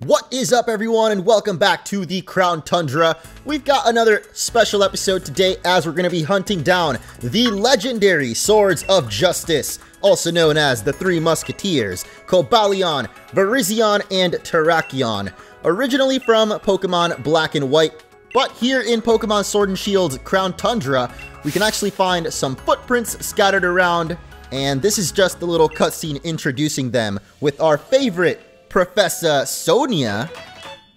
What is up everyone and welcome back to the Crown Tundra. We've got another special episode today as we're going to be hunting down the legendary Swords of Justice, also known as the Three Musketeers, Cobalion, Virizion, and Terrakion. Originally from Pokemon Black and White, but here in Pokemon Sword and Shield's Crown Tundra, we can actually find some footprints scattered around, and this is just a little cutscene introducing them with our favorite Professor Sonia,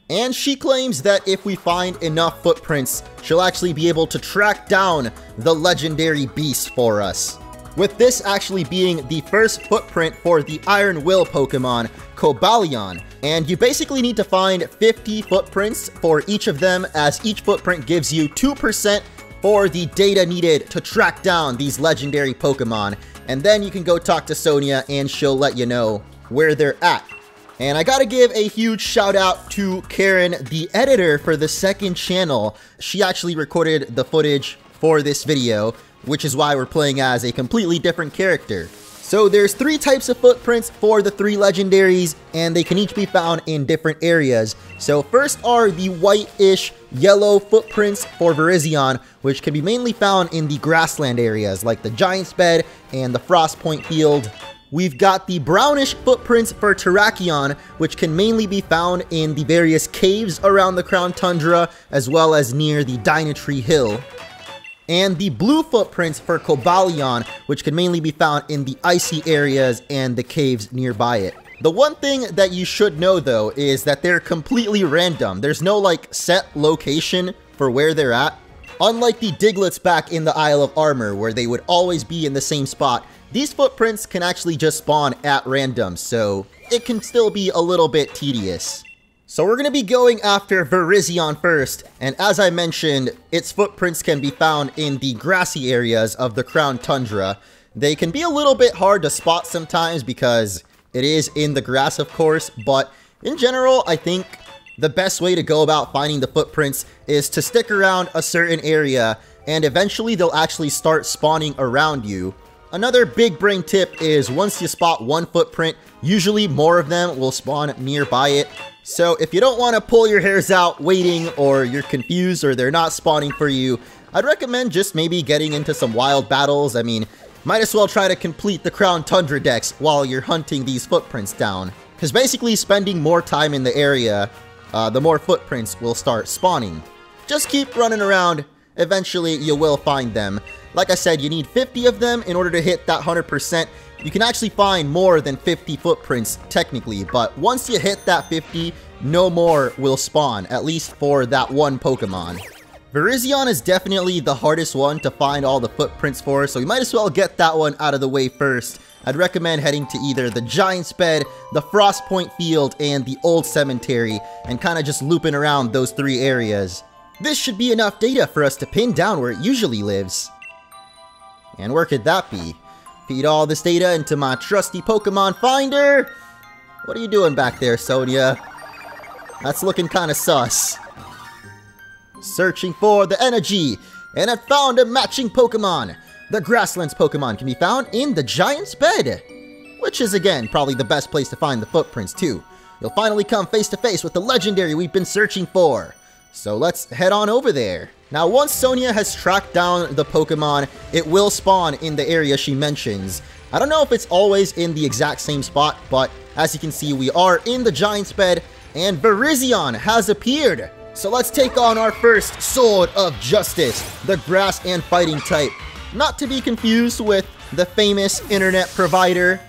and she claims that if we find enough footprints, she'll actually be able to track down the legendary beast for us. With this actually being the first footprint for the Iron Will Pokemon, Cobalion, and you basically need to find 50 footprints for each of them as each footprint gives you 2% for the data needed to track down these legendary Pokemon, and then you can go talk to Sonia and she'll let you know where they're at. And I gotta give a huge shout out to Karen, the editor for the second channel. She actually recorded the footage for this video, which is why we're playing as a completely different character. So there's three types of footprints for the three legendaries, and they can each be found in different areas. So first are the white-ish yellow footprints for Virizion, which can be mainly found in the grassland areas like the Giant's Bed and the Frostpoint Field. We've got the brownish footprints for Terrakion, which can mainly be found in the various caves around the Crown Tundra, as well as near the Dynatree Hill. And the blue footprints for Cobalion, which can mainly be found in the icy areas and the caves nearby it. The one thing that you should know though is that they're completely random. There's no like set location for where they're at. Unlike the Digletts back in the Isle of Armor, where they would always be in the same spot, these footprints can actually just spawn at random, so it can still be a little bit tedious. So we're going to be going after Virizion first, and as I mentioned, its footprints can be found in the grassy areas of the Crown Tundra. They can be a little bit hard to spot sometimes because it is in the grass, of course, but in general, I think the best way to go about finding the footprints is to stick around a certain area, and eventually they'll actually start spawning around you. Another big brain tip is once you spot one footprint, usually more of them will spawn nearby it. So if you don't want to pull your hairs out waiting or you're confused or they're not spawning for you, I'd recommend just maybe getting into some wild battles. I mean, might as well try to complete the Crown Tundra Dex while you're hunting these footprints down. Because basically spending more time in the area, uh, the more footprints will start spawning. Just keep running around, eventually you will find them. Like I said, you need 50 of them in order to hit that 100%. You can actually find more than 50 footprints, technically, but once you hit that 50, no more will spawn, at least for that one Pokemon. Virizion is definitely the hardest one to find all the footprints for, so you might as well get that one out of the way first. I'd recommend heading to either the Giant's Bed, the Frostpoint Field, and the Old Cemetery, and kind of just looping around those three areas. This should be enough data for us to pin down where it usually lives. And where could that be? Feed all this data into my trusty Pokemon Finder? What are you doing back there, Sonia? That's looking kinda sus. Searching for the energy, and I found a matching Pokemon! The Grasslands Pokemon can be found in the Giant's Bed! Which is, again, probably the best place to find the footprints, too. You'll finally come face to face with the legendary we've been searching for. So let's head on over there. Now, once Sonia has tracked down the Pokemon, it will spawn in the area she mentions. I don't know if it's always in the exact same spot, but as you can see, we are in the Giant's Bed, and Virizion has appeared. So let's take on our first Sword of Justice, the Grass and Fighting type. Not to be confused with the famous internet provider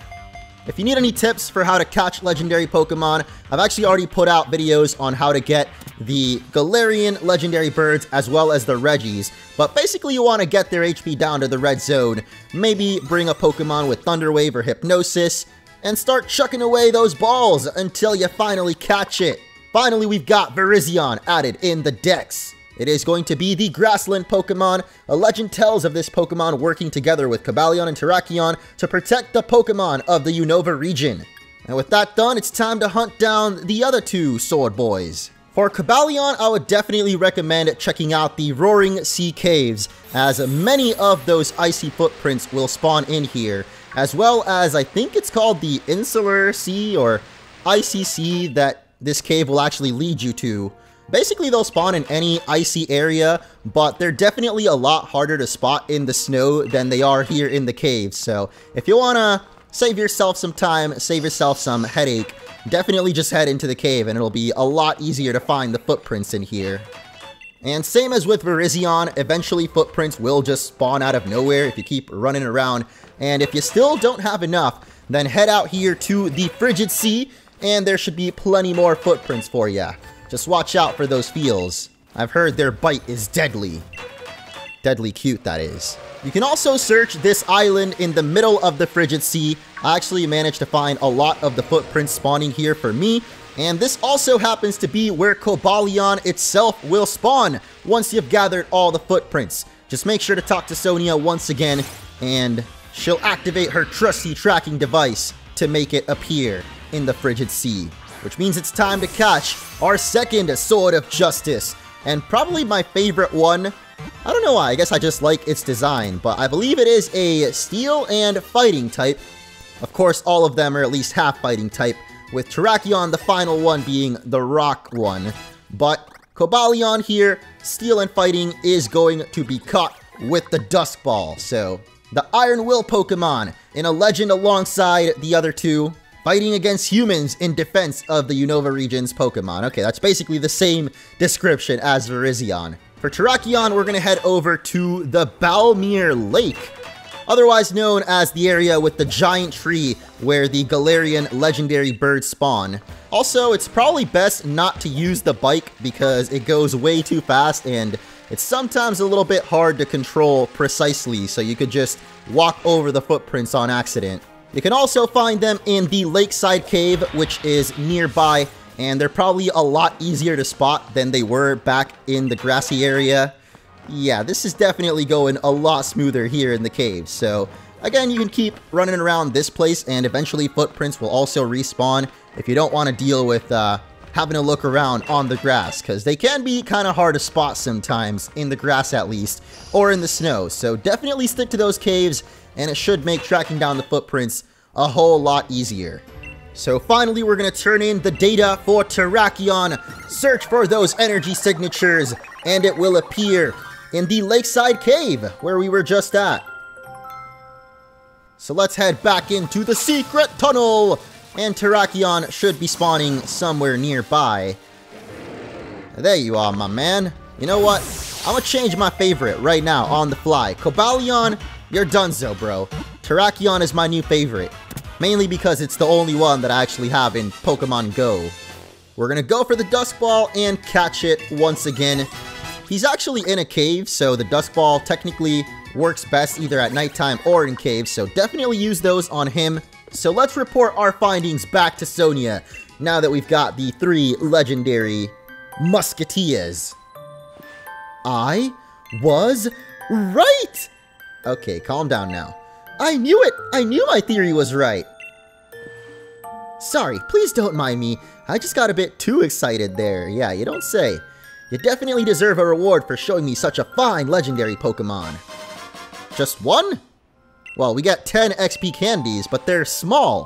if you need any tips for how to catch legendary Pokemon, I've actually already put out videos on how to get the Galarian legendary birds as well as the Regis. But basically you want to get their HP down to the red zone, maybe bring a Pokemon with Thunder Wave or Hypnosis, and start chucking away those balls until you finally catch it. Finally, we've got Virizion added in the Dex. It is going to be the Grassland Pokemon. A legend tells of this Pokemon working together with Cobalion and Terrakion to protect the Pokemon of the Unova region. And with that done, it's time to hunt down the other two Sword Boys. For Cobalion, I would definitely recommend checking out the Roaring Sea Caves, as many of those icy footprints will spawn in here, as well as I think it's called the Insular Sea or Icy Sea that this cave will actually lead you to. Basically, they'll spawn in any icy area, but they're definitely a lot harder to spot in the snow than they are here in the caves. So if you want to save yourself some time, save yourself some headache, definitely just head into the cave and it'll be a lot easier to find the footprints in here. And same as with Virizion, eventually footprints will just spawn out of nowhere if you keep running around. And if you still don't have enough, then head out here to the Frigid Sea, and there should be plenty more footprints for you. Just watch out for those feels. I've heard their bite is deadly. Deadly cute, that is. You can also search this island in the middle of the Frigid Sea. I actually managed to find a lot of the footprints spawning here for me, and this also happens to be where Cobalion itself will spawn once you've gathered all the footprints. Just make sure to talk to Sonia once again, and she'll activate her trusty tracking device to make it appear in the Frigid Sea. Which means it's time to catch our second Sword of Justice, and probably my favorite one. I don't know why, I guess I just like its design, but I believe it is a steel and fighting type. Of course, all of them are at least half fighting type, with Terrakion the final one being the rock one. But Cobalion here, Steel and Fighting, is going to be caught with the Dusk Ball. So, the Iron Will Pokemon in a legend alongside the other two, fighting against humans in defense of the Unova region's Pokemon. Okay, that's basically the same description as Virizion. For Terrakion, we're to head over to the Ballimere Lake, otherwise known as the area with the giant tree where the Galarian legendary birds spawn. Also, it's probably best not to use the bike because it goes way too fast and it's sometimes a little bit hard to control precisely, so you could just walk over the footprints on accident. You can also find them in the Lakeside Cave, which is nearby and they're probably a lot easier to spot than they were back in the grassy area. Yeah, this is definitely going a lot smoother here in the cave, so again, you can keep running around this place and eventually footprints will also respawn if you don't want to deal with uh, having to look around on the grass, because they can be kind of hard to spot sometimes, in the grass at least, or in the snow, so definitely stick to those caves, and it should make tracking down the footprints a whole lot easier. So finally, we're going to turn in the data for Terrakion. Search for those energy signatures, and it will appear in the Lakeside Cave, where we were just at. So let's head back into the secret tunnel, and Terrakion should be spawning somewhere nearby. There you are, my man. You know what? I'm gonna change my favorite right now on the fly. Cobalion, you're donezo, bro. Terrakion is my new favorite mainly because it's the only one that I actually have in Pokemon Go. We're gonna go for the Dusk Ball and catch it once again. He's actually in a cave, so the Dusk Ball technically works best either at nighttime or in caves, so definitely use those on him. So let's report our findings back to Sonia, now that we've got the three legendary Musketeers. I was right! Okay, calm down now. I knew it! I knew my theory was right! Sorry, please don't mind me. I just got a bit too excited there. Yeah, you don't say. You definitely deserve a reward for showing me such a fine legendary Pokemon. Just one? Well, we got 10 XP candies, but they're small.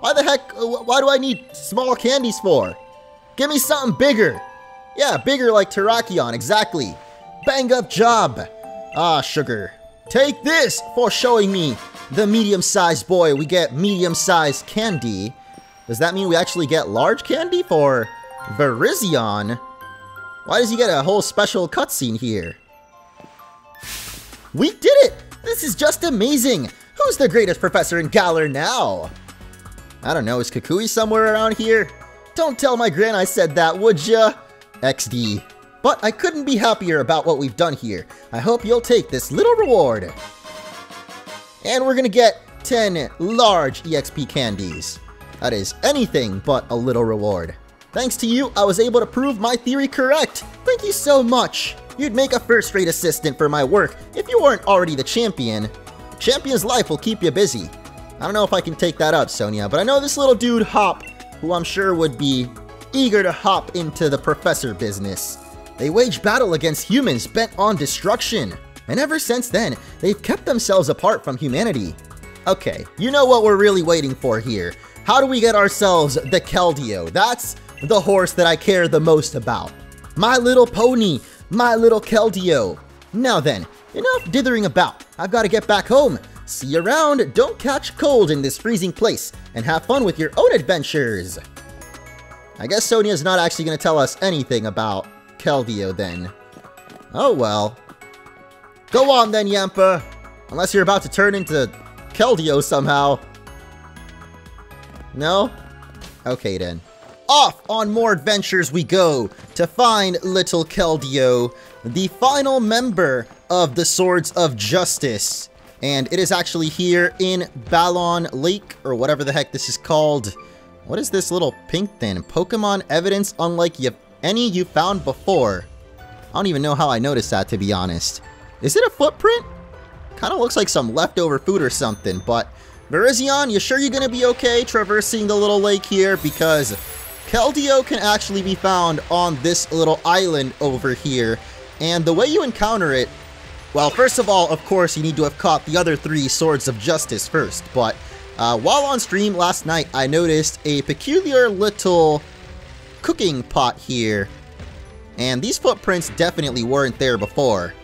Why the heck, uh, why do I need small candies for? Give me something bigger. Yeah, bigger like Terrakion, exactly. Bang up job. Ah, sugar. Take this for showing me the medium-sized boy. We get medium-sized candy. Does that mean we actually get large candy for Virizion? Why does he get a whole special cutscene here? We did it! This is just amazing! Who's the greatest professor in Galar now? I don't know, is Kukui somewhere around here? Don't tell my gran I said that, would ya? XD. But I couldn't be happier about what we've done here. I hope you'll take this little reward. And we're gonna get 10 large EXP candies. That is anything but a little reward. Thanks to you, I was able to prove my theory correct. Thank you so much. You'd make a first-rate assistant for my work if you weren't already the champion. champion's life will keep you busy. I don't know if I can take that up, Sonia, but I know this little dude, Hop, who I'm sure would be eager to hop into the professor business. They wage battle against humans bent on destruction, and ever since then, they've kept themselves apart from humanity. Okay, you know what we're really waiting for here. How do we get ourselves the Keldeo? That's the horse that I care the most about. My little pony, my little Keldeo. Now then, enough dithering about. I've got to get back home. See you around, don't catch cold in this freezing place, and have fun with your own adventures. I guess Sonia's not actually going to tell us anything about Keldeo then. Oh well. Go on then, Yamper. Unless you're about to turn into Keldeo somehow. No? Okay then. Off on more adventures we go to find little Keldeo, the final member of the Swords of Justice. And it is actually here in Balon Lake, or whatever the heck this is called. What is this little pink thing? Pokemon evidence unlike you any you found before. I don't even know how I noticed that, to be honest. Is it a footprint? Kind of looks like some leftover food or something, but... Virizion, you sure you're gonna be okay traversing the little lake here? Because Keldeo can actually be found on this little island over here. And the way you encounter it... Well, first of all, of course, you need to have caught the other three Swords of Justice first, but... Uh, while on stream last night, I noticed a peculiar little cooking pot here. And these footprints definitely weren't there before.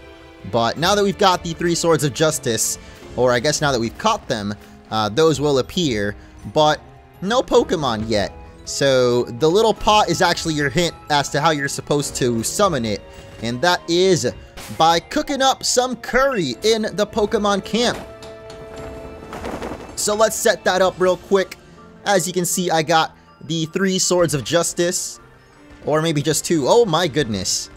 But now that we've got the three Swords of Justice, or I guess now that we've caught them, uh, those will appear. But no Pokemon yet. So the little pot is actually your hint as to how you're supposed to summon it. And that is by cooking up some curry in the Pokemon camp. So let's set that up real quick. As you can see, I got the three Swords of Justice. Or maybe just two. Oh my goodness.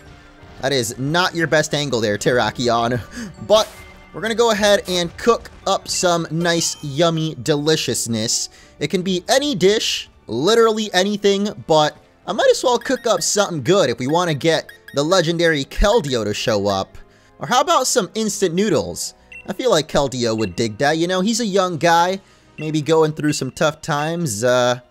That is not your best angle there, Terrakion. But we're going to go ahead and cook up some nice, yummy deliciousness. It can be any dish, literally anything, but I might as well cook up something good if we want to get the legendary Keldeo to show up. Or how about some instant noodles? I feel like Keldeo would dig that, you know, he's a young guy, maybe going through some tough times, uh,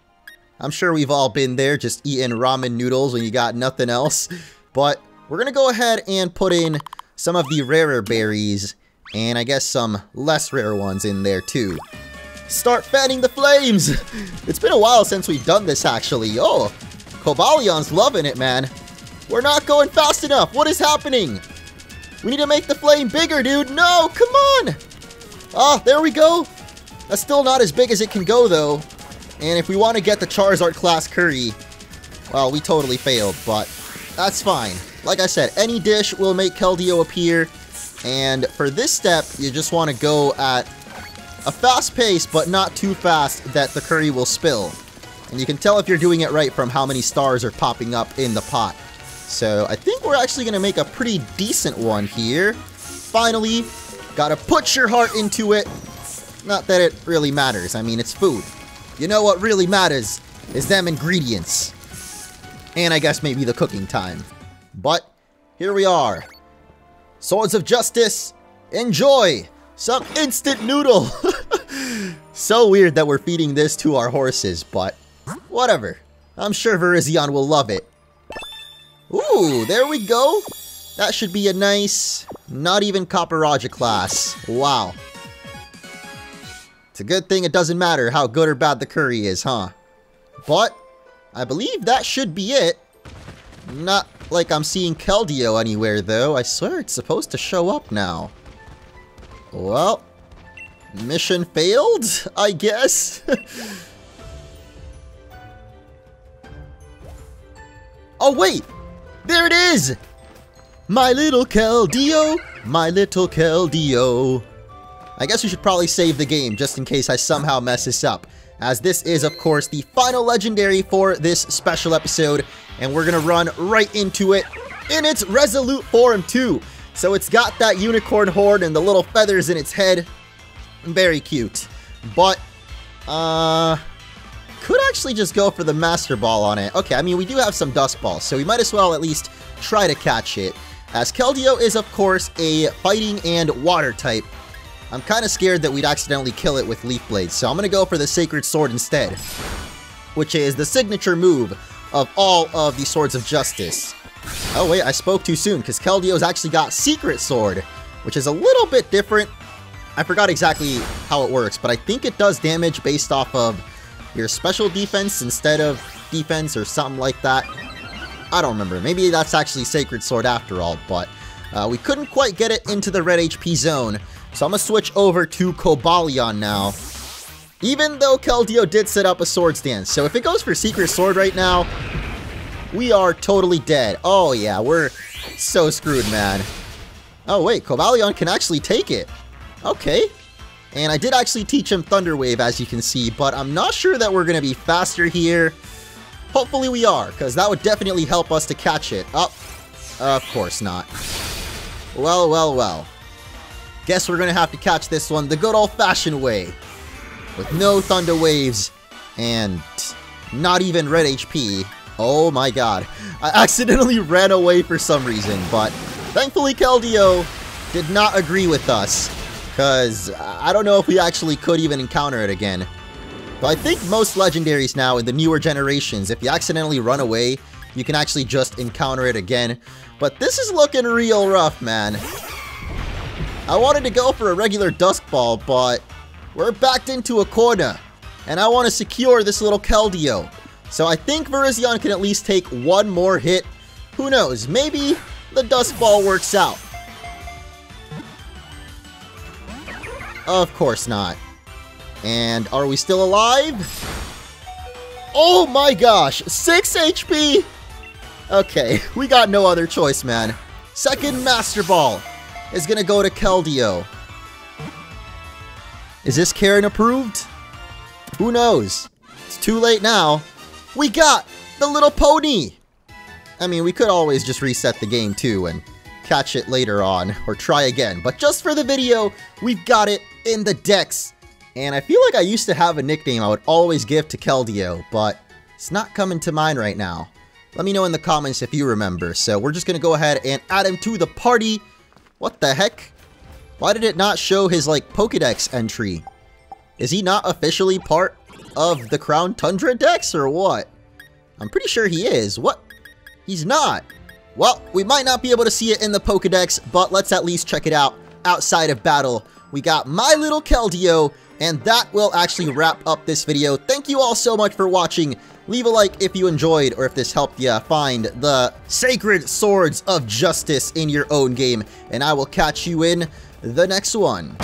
I'm sure we've all been there, just eating ramen noodles when you got nothing else. But we're gonna go ahead and put in some of the rarer berries, and I guess some less rare ones in there too. Start fanning the flames! It's been a while since we've done this actually. Oh, Cobalion's loving it, man. We're not going fast enough. What is happening? We need to make the flame bigger, dude. No, come on. Ah, there we go. That's still not as big as it can go, though. And if we want to get the Charizard class curry, well, we totally failed, but that's fine. Like I said, any dish will make Keldeo appear, and for this step, you just want to go at a fast pace, but not too fast that the curry will spill. And you can tell if you're doing it right from how many stars are popping up in the pot. So I think we're actually going to make a pretty decent one here. Finally, gotta put your heart into it. Not that it really matters, I mean, it's food. You know what really matters is them ingredients. And I guess maybe the cooking time. But here we are. Swords of Justice, enjoy some instant noodle. so weird that we're feeding this to our horses, but whatever. I'm sure Virizion will love it. Ooh, there we go. That should be a nice, not even Copperajah class. Wow. It's a good thing it doesn't matter how good or bad the curry is, huh? But, I believe that should be it. Not like I'm seeing Keldeo anywhere, though. I swear it's supposed to show up now. Well, mission failed, I guess? oh, wait! There it is! My little Keldeo, my little Keldeo. I guess we should probably save the game just in case I somehow mess this up. As this is, of course, the final legendary for this special episode, and we're gonna run right into it in its Resolute form too. So it's got that unicorn horn and the little feathers in its head. Very cute. But, uh, could actually just go for the Master Ball on it. Okay, I mean, we do have some Dusk Balls, so we might as well at least try to catch it. As Keldeo is, of course, a fighting and water type, I'm kind of scared that we'd accidentally kill it with Leaf Blade, so I'm going to go for the Sacred Sword instead, which is the signature move of all of the Swords of Justice. Oh wait, I spoke too soon, because Keldeo's actually got Secret Sword, which is a little bit different. I forgot exactly how it works, but I think it does damage based off of your special defense instead of defense or something like that. I don't remember. Maybe that's actually Sacred Sword after all, but uh, we couldn't quite get it into the red HP zone. So I'm going to switch over to Cobalion now. Even though Keldeo did set up a Swords Dance. So if it goes for Secret Sword right now, we are totally dead. Oh yeah, we're so screwed, man. Oh wait, Cobalion can actually take it. Okay. And I did actually teach him Thunder Wave, as you can see, but I'm not sure that we're going to be faster here. Hopefully we are, because that would definitely help us to catch it. Oh, of course not. Well, well, well. Guess we're going to have to catch this one the good old-fashioned way. With no Thunder Waves and not even red HP. Oh my god. I accidentally ran away for some reason, but thankfully Keldeo did not agree with us. Because I don't know if we actually could even encounter it again. But I think most legendaries now in the newer generations, if you accidentally run away, you can actually just encounter it again. But this is looking real rough, man. I wanted to go for a regular Dusk Ball, but we're backed into a corner. And I want to secure this little Keldeo. So I think Virizion can at least take one more hit. Who knows, maybe the Dusk Ball works out. Of course not. And are we still alive? Oh my gosh, 6 HP! Okay, we got no other choice, man. Second Master Ball is gonna go to Keldeo. Is this Karen approved? Who knows? It's too late now. We got the little pony! I mean, we could always just reset the game too and catch it later on, or try again. But just for the video, we've got it in the Dex. And I feel like I used to have a nickname I would always give to Keldeo, but it's not coming to mind right now. Let me know in the comments if you remember. So we're just going to go ahead and add him to the party. What the heck? Why did it not show his, like, Pokedex entry? Is he not officially part of the Crown Tundra Dex, or what? I'm pretty sure he is. What? He's not. Well, we might not be able to see it in the Pokedex, but let's at least check it out outside of battle. We got my little Keldeo, and that will actually wrap up this video. Thank you all so much for watching. Leave a like if you enjoyed or if this helped you find the Sacred Swords of Justice in your own game, and I will catch you in the next one.